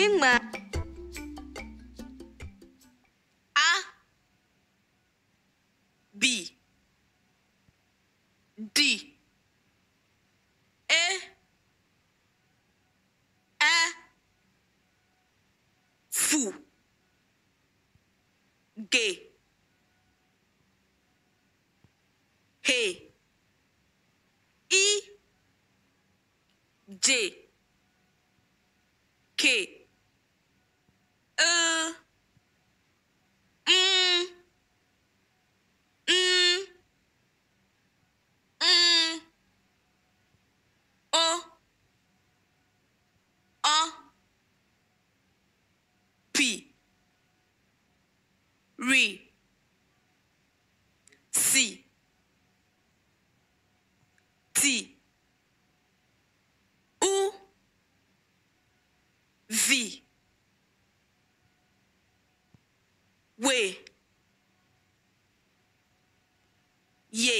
nhưng mà A B D E A Fu G He I J K uh, mm, mm, mm, oh, oh, re. wè yè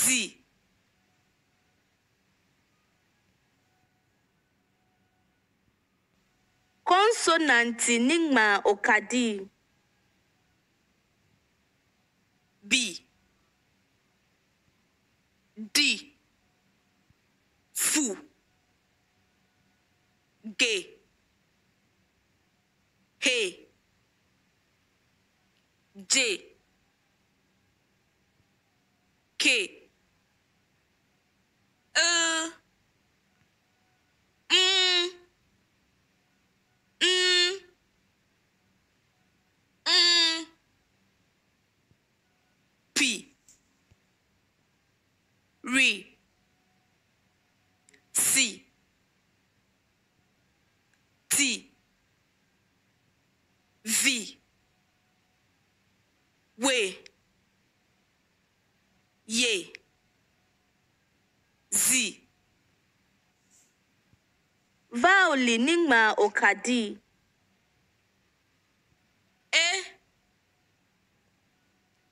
zì. Konsonanti nígbà òkàdì bì D, fù gè. Hey. J K L M M M P R linigma okadi e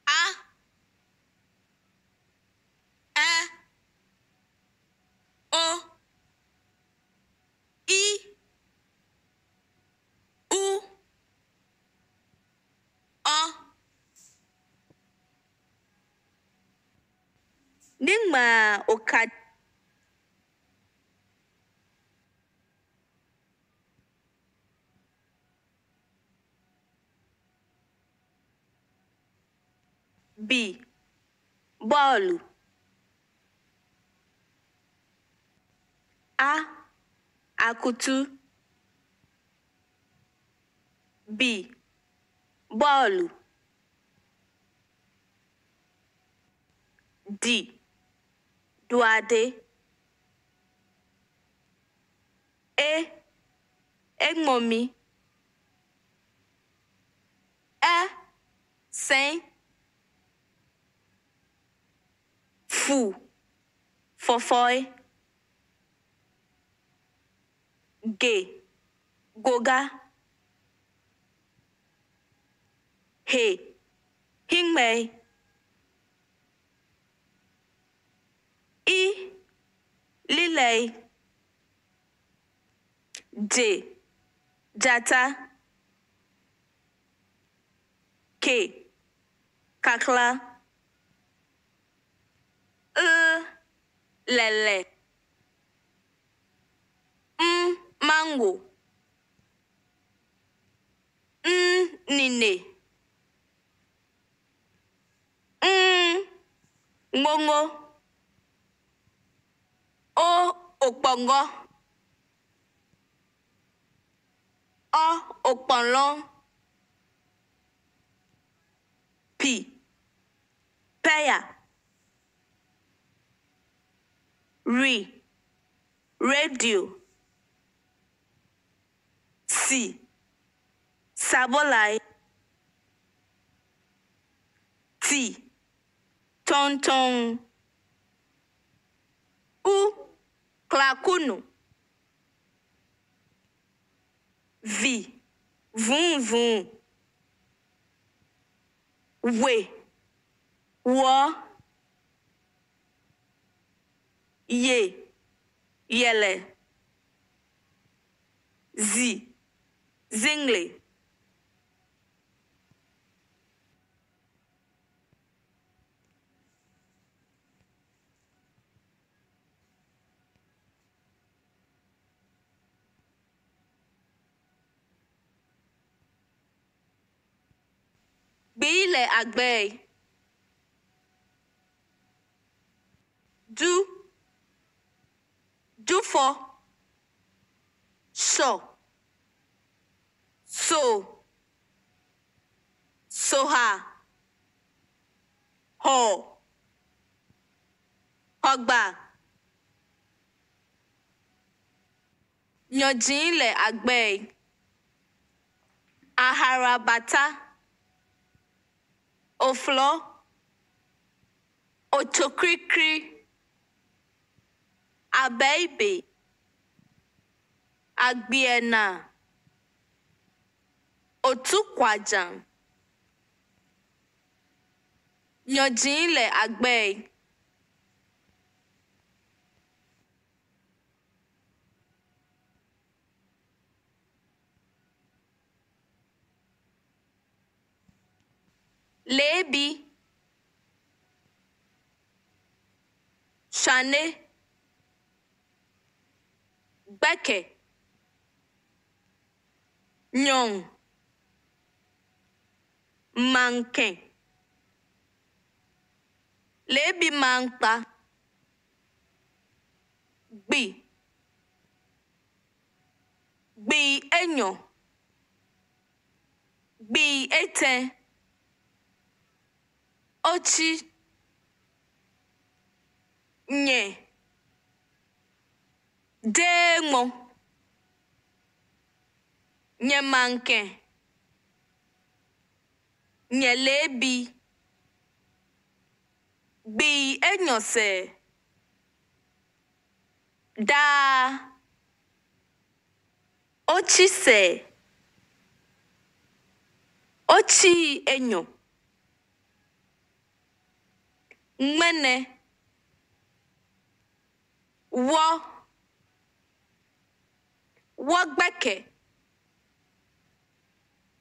a E. o i u ọ nígbà okadi. B. Bọọlụ. A. Akutu. B. Bọọlụ. D. Duade. E. Egbomi. E. Sem. Fu. Fọfọi. Ge. Goga. He. Hingmei. I. Lilei. J. Jata. K. Kakla. e lele m mango nnine ngongo o okpongo o okponlo pi peya Ri. Redyo. Si. Sabolay. Ti. Ton ton. U. Klakounou. Vi. Voun voun. We. Wou. ye, yele, zi, zingle. Gbé le, àgbẹ̀. jụfọ shọ so soha Ho. họ ọgbà yanjinlẹ àgbẹ̀ aharabata oflọ otokrikri. Abe ibe agbiena otukwajam nyojinle agbe leebi, shane gbẹ́kẹ̀ nyɔŋ mankɛ Lebi mankpa gbi gbi enyo. gbi etɛ Ochi. Nye. dee nke nyemanke nyelebi gbi enyose daa ochise ochi enyo mmene wọ wọ́n gbẹ̀kẹ̀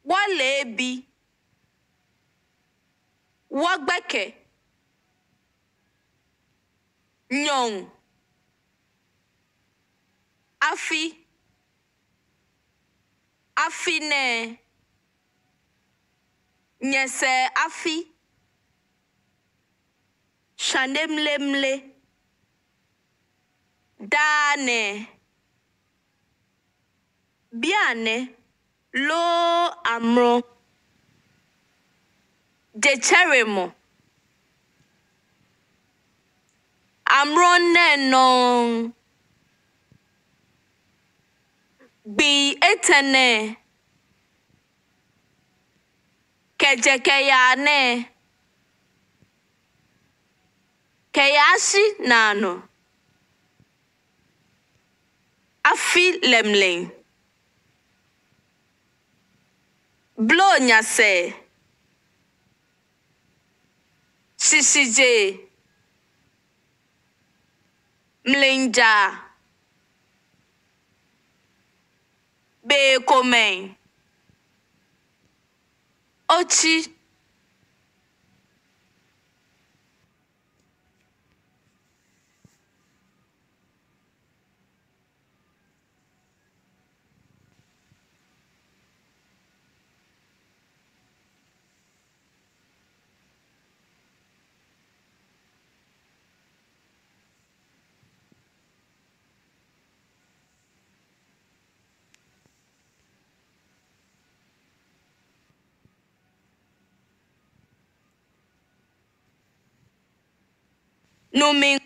wọ́n lèébi wọ́n gbẹ̀kẹ̀ nyọ̀n afi afi nẹ nyẹsẹ afi sanemlemle daanẹ. Biane Luo Amro Jecheeremo Amronenong Gbi etene Kejekeyane na Nano Afi Lemleng blow nyase sisije mlinja, bekome ochi Numen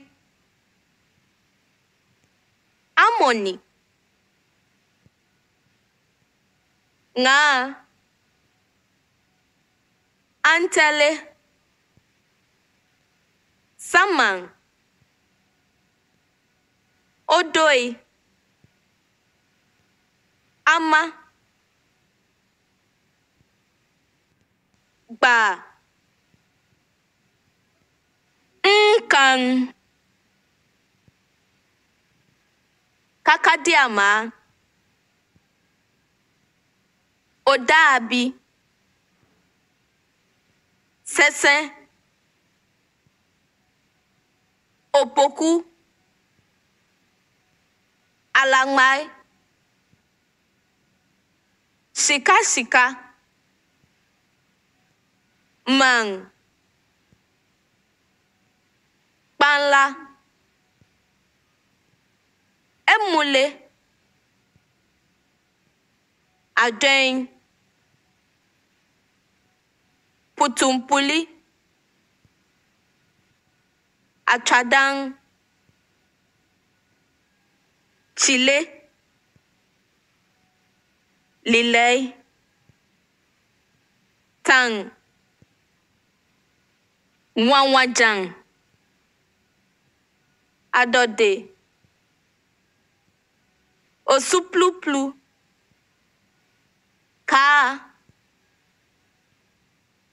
Amoni Nga Antele Saman Odoi Ama Gbaa di Kakadiama. Odabi. Sese. Opoku. Alangmai. Sika sika. Mang. ipa ńlá emule adwen putumpuli atwadan chile lilei tang nwanwajan. adọde osupluplu kaa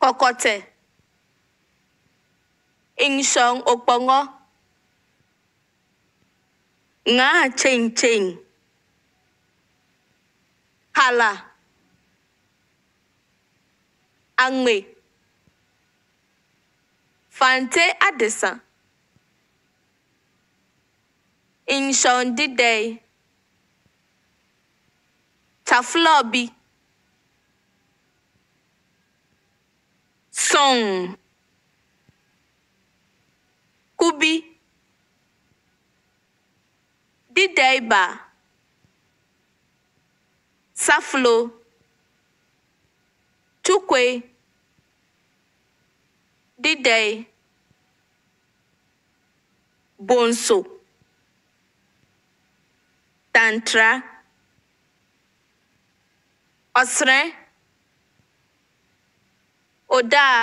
Kokote ingshong okpongo ngaa cheng cheng hala angwe fante adesa nhyɛndedan, tafulaabi, song, kubi, didaiba, saflo, tukwe, didai, bonso tantra, ọsrẹ, odaa.